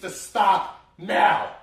to stop now.